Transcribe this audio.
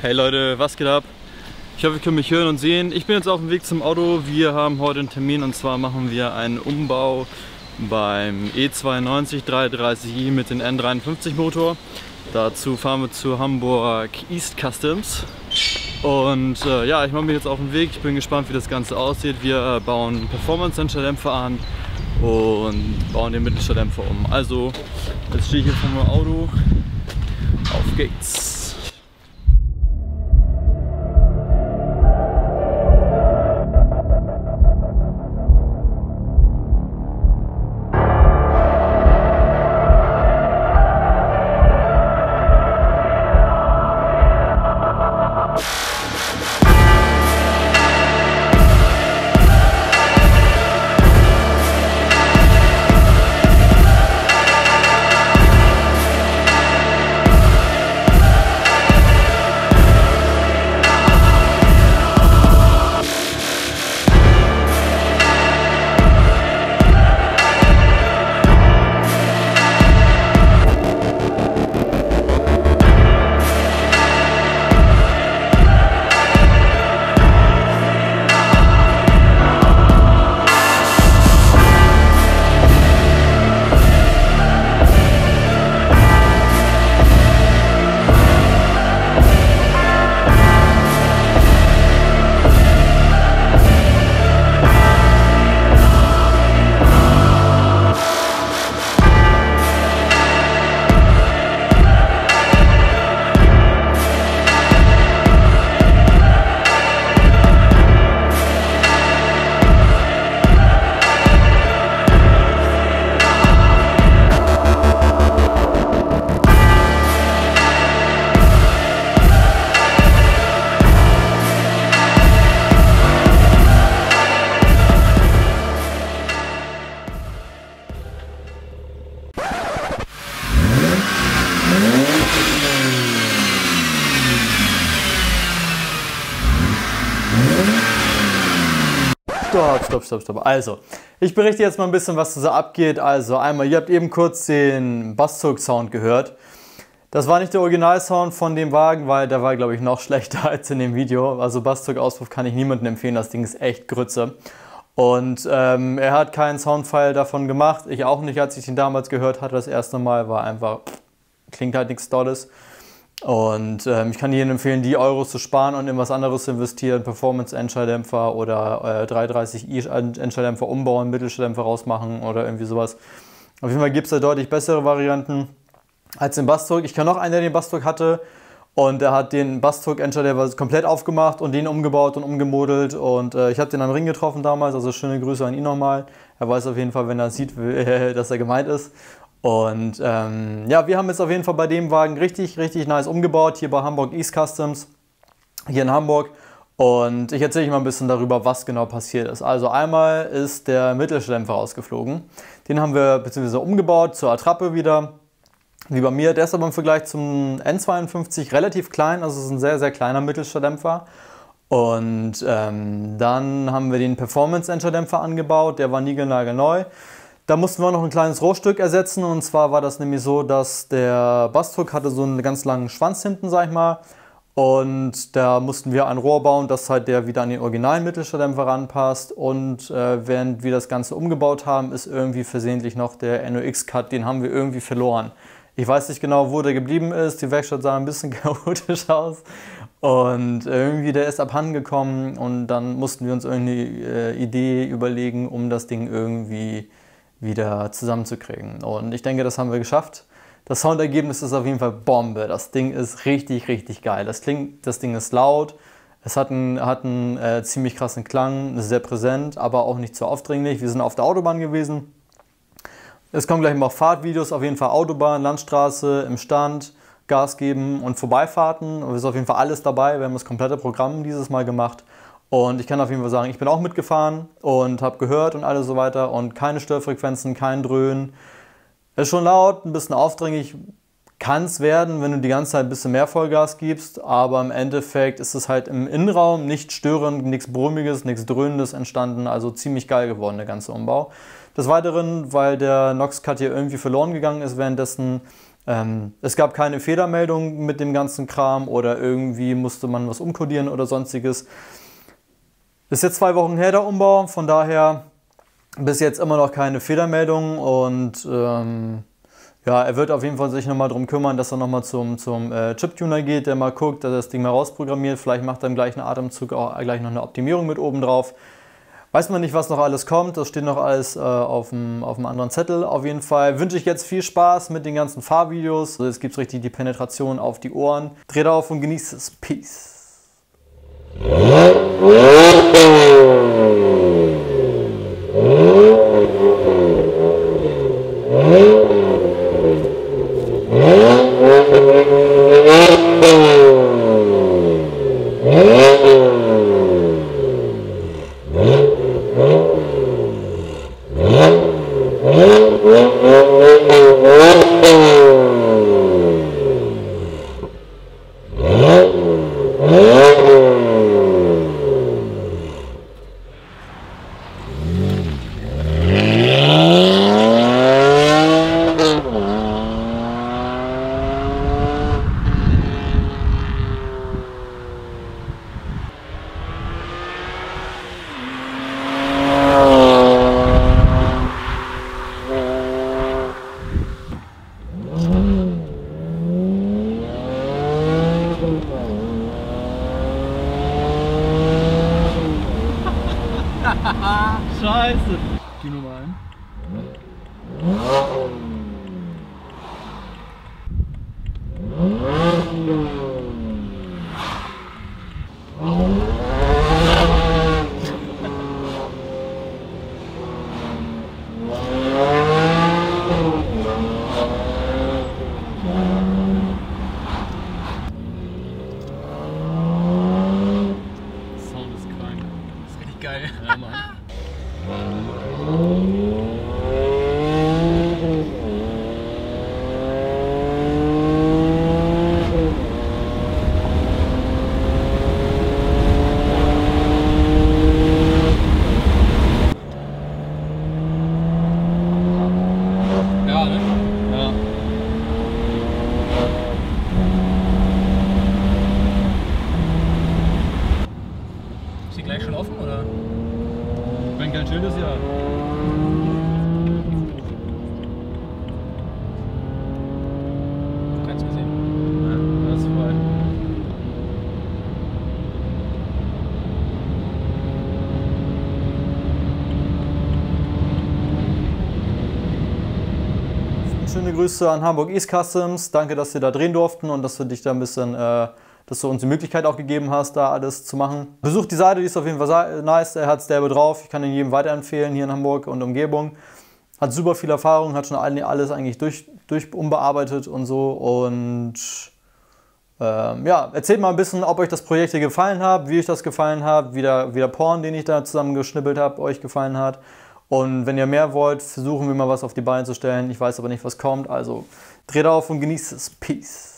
Hey Leute, was geht ab? Ich hoffe, ihr könnt mich hören und sehen. Ich bin jetzt auf dem Weg zum Auto. Wir haben heute einen Termin und zwar machen wir einen Umbau beim E92 330i mit dem N53 Motor. Dazu fahren wir zu Hamburg East Customs. Und äh, ja, ich mache mich jetzt auf den Weg. Ich bin gespannt, wie das Ganze aussieht. Wir äh, bauen Performance-Dämpfer an und bauen den Mittelstelldämpfer um. Also, jetzt stehe ich hier vor meinem Auto. Auf geht's! Stopp, stopp, stopp, stopp. Also, ich berichte jetzt mal ein bisschen, was so abgeht. Also, einmal, ihr habt eben kurz den Basszug-Sound gehört. Das war nicht der Originalsound von dem Wagen, weil der war, glaube ich, noch schlechter als in dem Video. Also Basszug-Auspuff kann ich niemandem empfehlen, das Ding ist echt Grütze. Und ähm, er hat keinen Soundfile davon gemacht, ich auch nicht, als ich ihn damals gehört hatte. Das erste Mal war einfach, klingt halt nichts Dolles. Und ähm, ich kann Ihnen empfehlen, die Euros zu sparen und in was anderes zu investieren. Performance-Endschalldämpfer oder äh, 330i-Endschalldämpfer umbauen, Mittelschalldämpfer rausmachen oder irgendwie sowas. Auf jeden Fall gibt es da deutlich bessere Varianten als den Bassdruck. Ich kenne noch einen, der den Bassdruck hatte und der hat den Bassdruck-Endschalldämpfer komplett aufgemacht und den umgebaut und umgemodelt. Und äh, ich habe den am Ring getroffen damals, also schöne Grüße an ihn nochmal. Er weiß auf jeden Fall, wenn er sieht, dass er gemeint ist. Und ähm, ja, wir haben jetzt auf jeden Fall bei dem Wagen richtig, richtig nice umgebaut, hier bei Hamburg East Customs, hier in Hamburg. Und ich erzähle euch mal ein bisschen darüber, was genau passiert ist. Also einmal ist der Mittelschlepper rausgeflogen. Den haben wir beziehungsweise umgebaut zur Attrappe wieder, wie bei mir. Der ist aber im Vergleich zum N52 relativ klein, also es ist ein sehr, sehr kleiner Mittelstelldämpfer. Und ähm, dann haben wir den Performance-Enterdämpfer angebaut, der war niegelnagelneu. neu. Da mussten wir noch ein kleines Rohrstück ersetzen und zwar war das nämlich so, dass der Bassdruck hatte so einen ganz langen Schwanz hinten, sag ich mal. Und da mussten wir ein Rohr bauen, dass halt der wieder an den originalen Mittelstelldämpfer ranpasst. Und äh, während wir das Ganze umgebaut haben, ist irgendwie versehentlich noch der NOx-Cut, den haben wir irgendwie verloren. Ich weiß nicht genau, wo der geblieben ist. Die Werkstatt sah ein bisschen chaotisch aus. Und irgendwie der ist abhanden gekommen und dann mussten wir uns irgendeine äh, Idee überlegen, um das Ding irgendwie wieder zusammenzukriegen. Und ich denke, das haben wir geschafft. Das Soundergebnis ist auf jeden Fall Bombe. Das Ding ist richtig, richtig geil. Das, klingt, das Ding ist laut. Es hat einen, hat einen äh, ziemlich krassen Klang, ist sehr präsent, aber auch nicht zu aufdringlich. Wir sind auf der Autobahn gewesen. Es kommen gleich mal Fahrtvideos, auf jeden Fall Autobahn, Landstraße, im Stand, Gas geben und Vorbeifahrten. Und es ist auf jeden Fall alles dabei. Wir haben das komplette Programm dieses Mal gemacht. Und ich kann auf jeden Fall sagen, ich bin auch mitgefahren und habe gehört und alles so weiter und keine Störfrequenzen, kein Dröhnen. Ist schon laut, ein bisschen aufdringlich kann es werden, wenn du die ganze Zeit ein bisschen mehr Vollgas gibst, aber im Endeffekt ist es halt im Innenraum nicht störend, nichts Brummiges, nichts Dröhnendes entstanden, also ziemlich geil geworden, der ganze Umbau. Des Weiteren, weil der Nox-Cut hier irgendwie verloren gegangen ist währenddessen, Ähm, es gab keine Fehlermeldung mit dem ganzen Kram oder irgendwie musste man was umkodieren oder sonstiges. Ist jetzt zwei Wochen her der Umbau, von daher bis jetzt immer noch keine Fehlermeldung und ähm, ja, er wird auf jeden Fall sich nochmal darum kümmern, dass er nochmal zum, zum äh, Chip-Tuner geht, der mal guckt, dass er das Ding mal rausprogrammiert. Vielleicht macht er im gleichen Atemzug auch gleich noch eine Optimierung mit oben drauf. Weiß man nicht, was noch alles kommt. Das steht noch alles äh, auf, dem, auf dem anderen Zettel. Auf jeden Fall wünsche ich jetzt viel Spaß mit den ganzen Fahrvideos. Also jetzt gibt es richtig die Penetration auf die Ohren. Dreht auf und genießt es. Peace. tempo! Ah, scheiße. Die Nummer 1. Grüße an Hamburg East Customs. Danke, dass wir da drehen durften und dass wir dich da ein bisschen, äh, dass du uns die Möglichkeit auch gegeben hast, da alles zu machen. Besucht die Seite, die ist auf jeden Fall nice. Er hat derbe drauf. Ich kann ihn jedem weiterempfehlen hier in Hamburg und Umgebung. Hat super viel Erfahrung, hat schon all- alles eigentlich durch, durch umbearbeitet und so. Und ähm, ja, erzählt mal ein bisschen, ob euch das Projekt hier gefallen hat, wie euch das gefallen hat, wie der, wie der Porn, den ich da zusammengeschnippelt habe, euch gefallen hat. Und wenn ihr mehr wollt, versuchen wir mal was auf die Beine zu stellen. Ich weiß aber nicht, was kommt. Also dreht auf und genießt es. Peace.